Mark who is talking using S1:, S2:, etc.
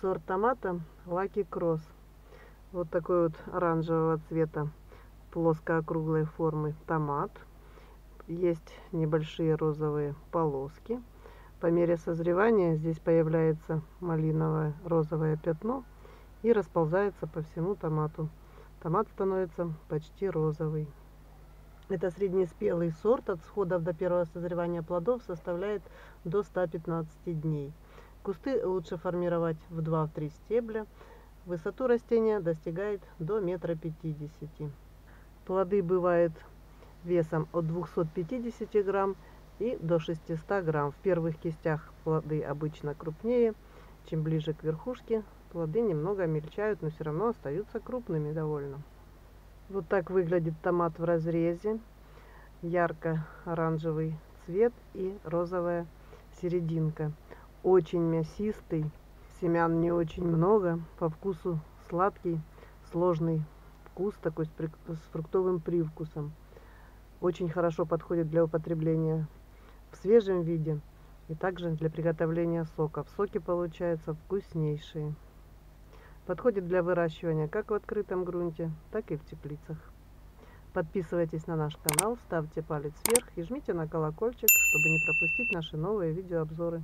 S1: Сорт томата Lucky Cross. Вот такой вот оранжевого цвета плоско-округлой формы томат. Есть небольшие розовые полоски. По мере созревания здесь появляется малиновое розовое пятно и расползается по всему томату. Томат становится почти розовый. Это среднеспелый сорт. От сходов до первого созревания плодов составляет до 115 дней. Кусты лучше формировать в 2-3 стебля. Высоту растения достигает до метра пятидесяти. Плоды бывают весом от 250 грамм и до 600 грамм. В первых кистях плоды обычно крупнее. Чем ближе к верхушке, плоды немного мельчают, но все равно остаются крупными довольно. Вот так выглядит томат в разрезе. Ярко-оранжевый цвет и розовая серединка очень мясистый, семян не очень много, по вкусу сладкий, сложный вкус такой с фруктовым привкусом. Очень хорошо подходит для употребления в свежем виде и также для приготовления сока. В соке получаются вкуснейшие. Подходит для выращивания как в открытом грунте, так и в теплицах. Подписывайтесь на наш канал, ставьте палец вверх и жмите на колокольчик, чтобы не пропустить наши новые видеообзоры.